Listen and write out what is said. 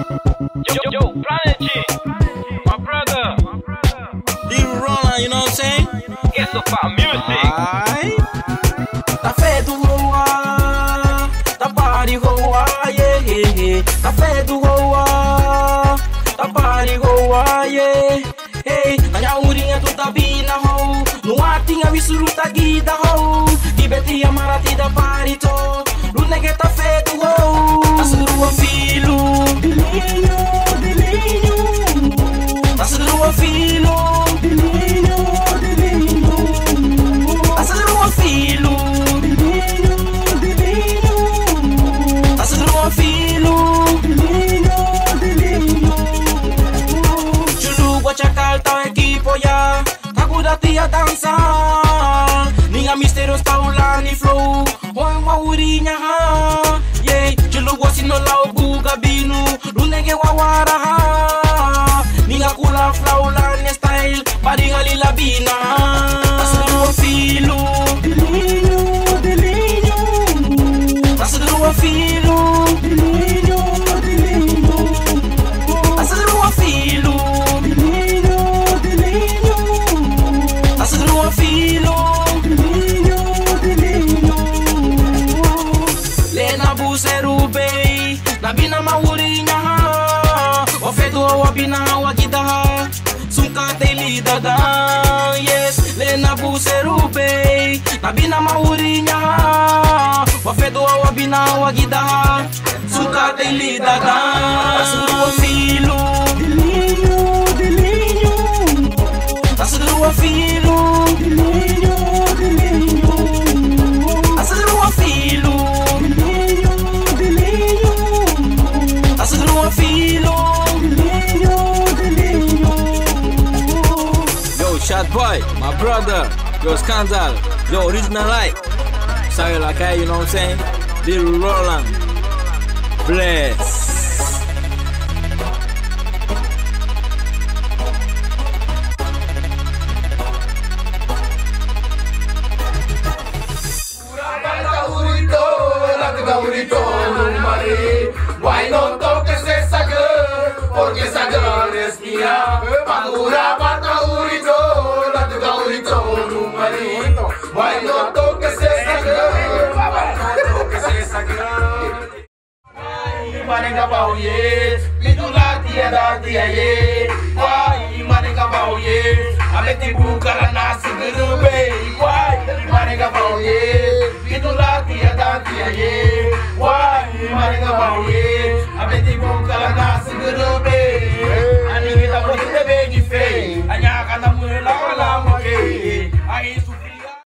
Yo, yo, yo, G, my brother. Lil Roland, you know what I'm saying? It's about music. Ai. Tá feito roa, party roa, yeah, yeah, yeah. Tá feito roa, tá party roa, yeah. Hey, anya urinha tu tá bina ho, no atinha visuru tá guida ho. Libeti amarati da party to, Takuda tia dansa Ninga misterios ta ulani flow. Hoy wa urinya e na buseru bei na bina maurinha ha o fedo o bina wa gida sunka teli dada. Yes le na buseru bei na bina maurinha ha o fedo o bina wa gida sunka teli dada. Suru filo delinho delinho suru filo Boy, my brother Yo, Scandal Yo, Original Light Sorry, like I, you know what I'm saying? Lil Roland Bless Why no toques esa girl? Porque esa girl es mía. Madura Why manenga bau ye? Midula dia da dia ye. Why manenga bau ye? Ameti bukara nasi